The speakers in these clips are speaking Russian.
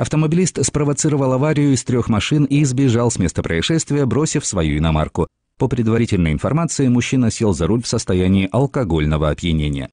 Автомобилист спровоцировал аварию из трех машин и сбежал с места происшествия, бросив свою иномарку. По предварительной информации, мужчина сел за руль в состоянии алкогольного опьянения.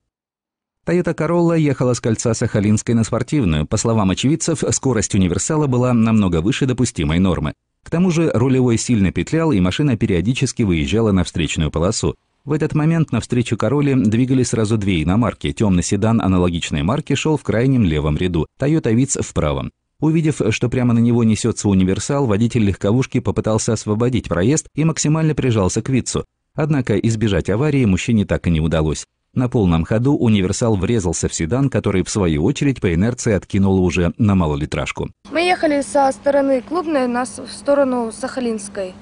Toyota Corolla ехала с кольца Сахалинской на спортивную. По словам очевидцев, скорость универсала была намного выше допустимой нормы. К тому же рулевой сильно петлял, и машина периодически выезжала на встречную полосу. В этот момент навстречу Короле двигались сразу две иномарки. Темный седан аналогичной марки шел в крайнем левом ряду, Toyota Vitz в правом. Увидев, что прямо на него несется универсал, водитель легковушки попытался освободить проезд и максимально прижался к Витцу. Однако избежать аварии мужчине так и не удалось. На полном ходу универсал врезался в седан, который в свою очередь по инерции откинул уже на малолитражку. Мы ехали со стороны клубной на в сторону Сахалинской.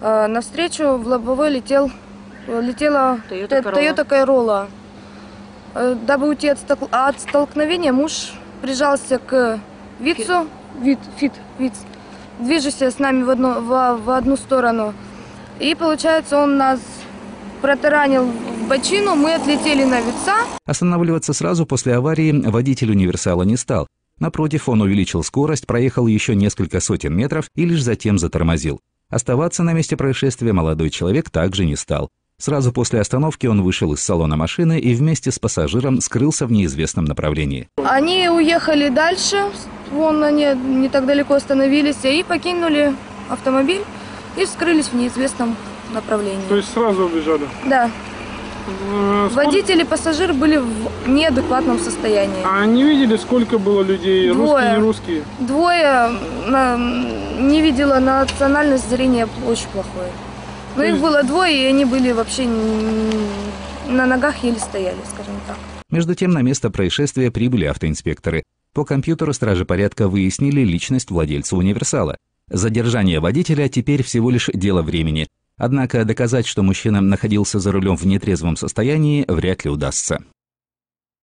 Э, Навстречу в лобовой летел, летела Toyota Corolla. Э, Дабы уйти от, от столкновения, муж прижался к Вицу, вид, фит, Виц, движется с нами в одну, в, в одну сторону. И получается, он нас протаранил в бочину, мы отлетели на Вица, Останавливаться сразу после аварии водитель универсала не стал. Напротив, он увеличил скорость, проехал еще несколько сотен метров и лишь затем затормозил. Оставаться на месте происшествия молодой человек также не стал. Сразу после остановки он вышел из салона машины и вместе с пассажиром скрылся в неизвестном направлении. Они уехали дальше, вон они не так далеко остановились, и покинули автомобиль и скрылись в неизвестном направлении. То есть сразу убежали. Да, Э, сколько- водитель и пассажир были в неадекватном состоянии. А они видели, сколько было людей? Двое. Русские, не русские? Двое на- не видела национальность зрения очень плохое. Но То их есть- было двое, и они были вообще на ногах еле стояли, скажем так. Между тем на место происшествия прибыли автоинспекторы. По компьютеру стражи порядка выяснили личность владельца универсала. Задержание водителя теперь всего лишь дело времени. Однако доказать, что мужчина находился за рулем в нетрезвом состоянии, вряд ли удастся.